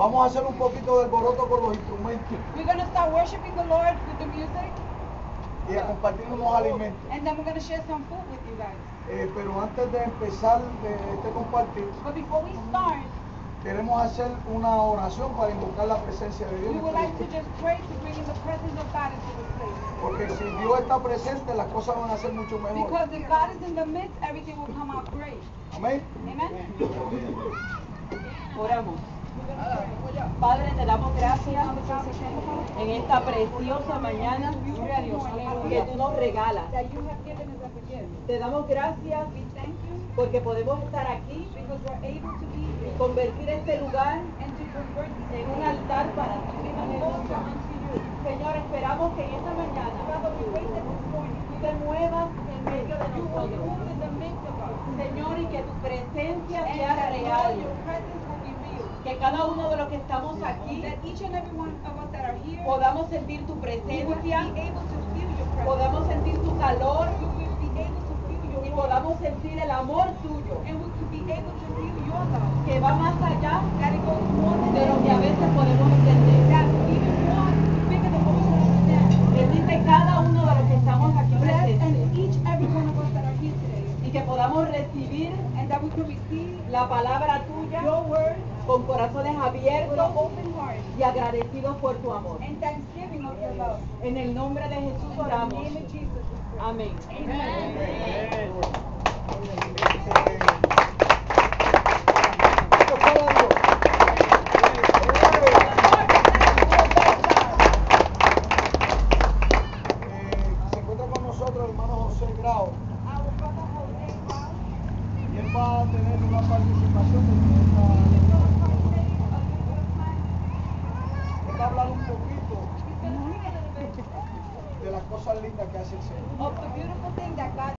Vamos a hacer un poquito de alboroto con los instrumentos We're going to start worshiping the Lord with the music, y a compartir unos alimentos. and then we're going to share some food with you guys. Eh, pero antes de empezar eh, este compartir, But before we start, queremos hacer una oración para invocar la presencia de Dios. we would este like to just pray to bring in the presence of God into this place. Porque si Dios está presente, las cosas van a ser mucho mejor. Because if God is in the midst, everything will come out great. Amén. Amen? Oramos. Padre, te damos gracias en esta preciosa mañana que tú nos regalas. Te damos gracias porque podemos estar aquí y convertir este lugar en un altar para ti. Señor, esperamos que en esta mañana tú te muevas en medio de nosotros. Señor, y que tu presencia sea real. Que cada uno de los que estamos aquí podamos sentir tu presencia, podamos sentir tu calor y podamos sentir el amor tuyo que va más allá de lo que a veces podemos entender. Bendice cada uno de los que estamos aquí presentes y que podamos recibir la palabra tuya con corazones abiertos y agradecidos por tu amor. En el nombre de Jesús oramos. Amén. Eh, se encuentra con nosotros el hermano José Grau y él va a tener una participación de he's esta- going to partake of the word plan. él va a hablar un poquito. De las cosas lindas que hace el Señor.